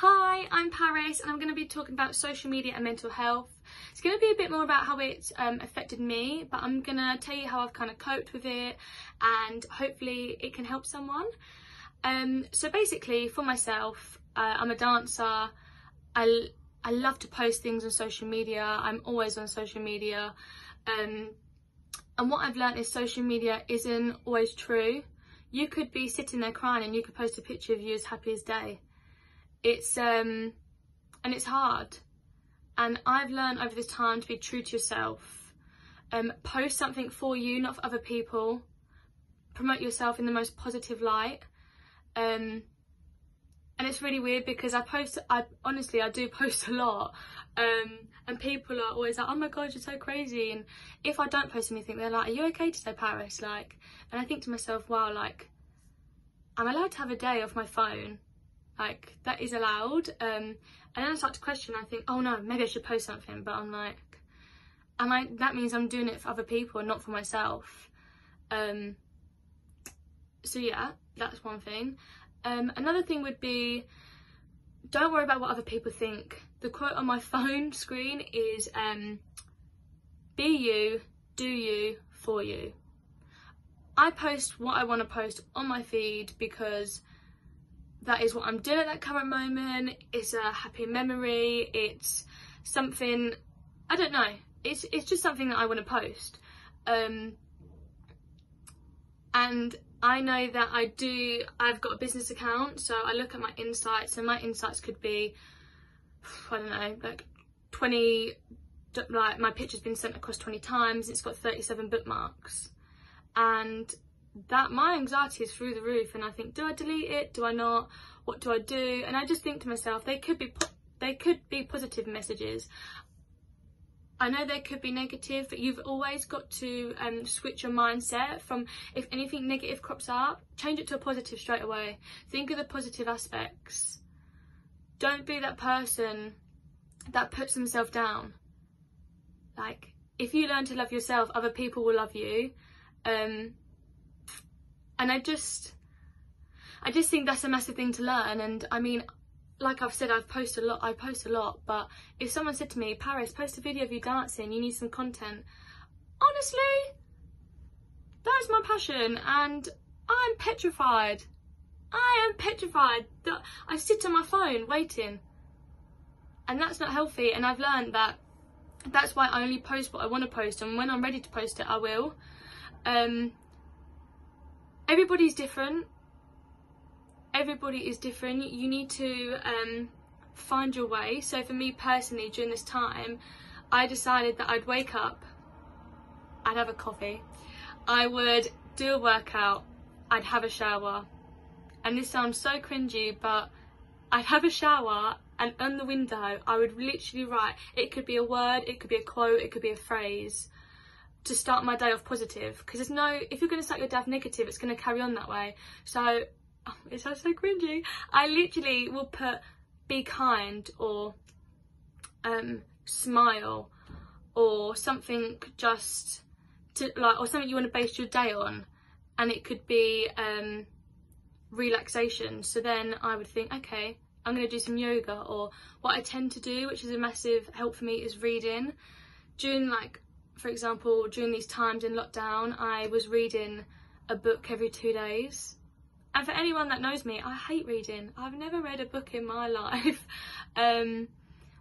Hi, I'm Paris and I'm going to be talking about social media and mental health. It's going to be a bit more about how it's um, affected me, but I'm going to tell you how I've kind of coped with it and hopefully it can help someone. Um, so basically, for myself, uh, I'm a dancer. I, I love to post things on social media. I'm always on social media. Um, and what I've learned is social media isn't always true. You could be sitting there crying and you could post a picture of you as happy as day it's um and it's hard. And I've learned over this time to be true to yourself. Um post something for you not for other people. Promote yourself in the most positive light. Um and it's really weird because I post I honestly I do post a lot. Um and people are always like oh my god you're so crazy. And if I don't post anything they're like are you okay today Paris? Like and I think to myself wow like I'm allowed to have a day off my phone like that is allowed um and then I start to question I think oh no maybe I should post something but I'm like and I that means I'm doing it for other people and not for myself. Um so yeah that's one thing. Um another thing would be don't worry about what other people think. The quote on my phone screen is um be you do you for you. I post what I want to post on my feed because that is what I'm doing at that current moment. It's a happy memory. It's something I don't know. It's it's just something that I want to post. Um, and I know that I do. I've got a business account, so I look at my insights, and my insights could be I don't know, like 20. Like my picture's been sent across 20 times. It's got 37 bookmarks, and that my anxiety is through the roof and I think do I delete it? Do I not? What do I do? And I just think to myself they could be they could be positive messages. I know they could be negative but you've always got to um, switch your mindset from if anything negative crops up change it to a positive straight away. Think of the positive aspects. Don't be that person that puts themselves down. Like if you learn to love yourself other people will love you. Um, and I just I just think that's a massive thing to learn. And I mean like I've said I've posted a lot I post a lot but if someone said to me Paris post a video of you dancing you need some content honestly that is my passion. And I'm petrified. I am petrified that I sit on my phone waiting. And that's not healthy. And I've learned that that's why I only post what I want to post. And when I'm ready to post it I will. Um, everybody's different. Everybody is different. You need to um, find your way. So for me personally during this time I decided that I'd wake up I'd have a coffee. I would do a workout I'd have a shower. And this sounds so cringy but I'd have a shower and on the window I would literally write it could be a word it could be a quote it could be a phrase to start my day off positive because there's no if you're going to start your day off negative it's going to carry on that way. So oh, it sounds so cringy. I literally will put be kind or um smile or something just to like or something you want to base your day on and it could be um relaxation. So then i would think okay i'm going to do some yoga or what i tend to do which is a massive help for me is reading. During like for example, during these times in lockdown, I was reading a book every two days. And for anyone that knows me, I hate reading. I've never read a book in my life. um,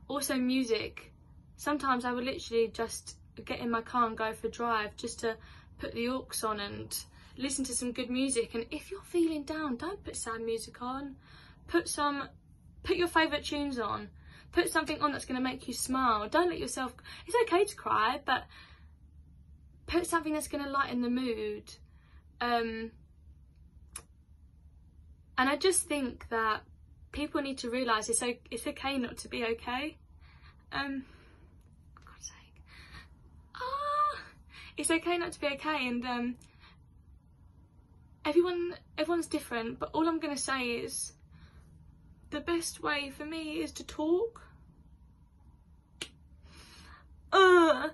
also, music. Sometimes I would literally just get in my car and go for a drive just to put the aux on and listen to some good music. And if you're feeling down, don't put sad music on. Put some, put your favourite tunes on put something on that's going to make you smile. Don't let yourself, it's okay to cry, but put something that's going to lighten the mood. Um, and I just think that people need to realise it's, it's okay not to be okay. Um, God's sake. Ah, it's okay not to be okay and um, everyone, everyone's different, but all I'm going to say is the best way for me is to talk. Uh,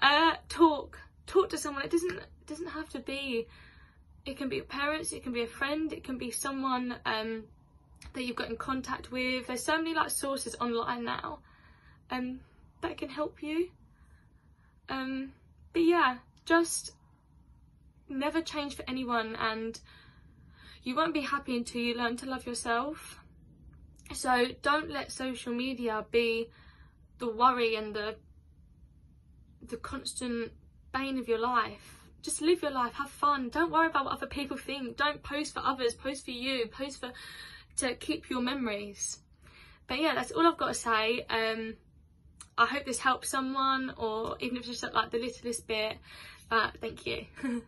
uh, talk. Talk to someone. It doesn't it doesn't have to be. It can be parents. It can be a friend. It can be someone um, that you've got in contact with. There's so many like sources online now um, that can help you. Um, but yeah, just never change for anyone and you won't be happy until you learn to love yourself. So don't let social media be the worry and the the constant bane of your life. Just live your life, have fun. Don't worry about what other people think. Don't post for others, post for you, post for to keep your memories. But yeah, that's all I've got to say. Um, I hope this helps someone, or even if it's just like the littlest bit. But thank you.